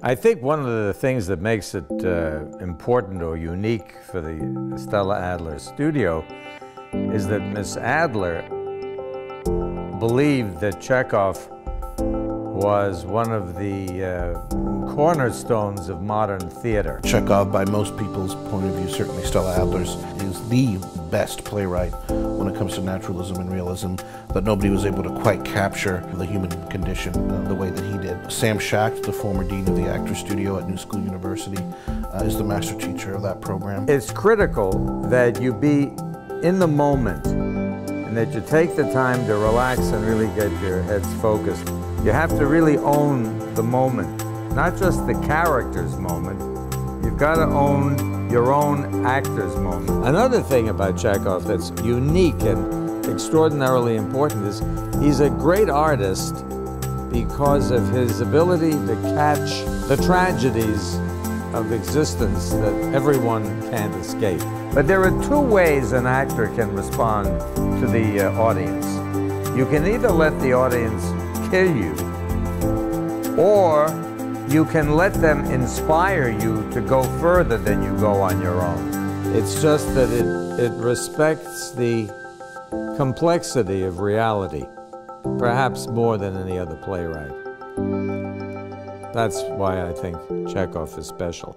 I think one of the things that makes it uh, important or unique for the Stella Adler studio is that Miss Adler believed that Chekhov was one of the uh, cornerstones of modern theater. Chekhov, by most people's point of view, certainly Stella Adler's, is the best playwright when it comes to naturalism and realism, but nobody was able to quite capture the human condition uh, the way that he did. Sam Schacht, the former dean of the Actors Studio at New School University, uh, is the master teacher of that program. It's critical that you be in the moment and that you take the time to relax and really get your heads focused. You have to really own the moment, not just the character's moment. You've got to own your own actor's moment. Another thing about Chekhov that's unique and extraordinarily important is he's a great artist because of his ability to catch the tragedies of existence that everyone can't escape. But there are two ways an actor can respond to the uh, audience. You can either let the audience kill you, or you can let them inspire you to go further than you go on your own. It's just that it, it respects the complexity of reality, perhaps more than any other playwright. That's why I think Chekhov is special.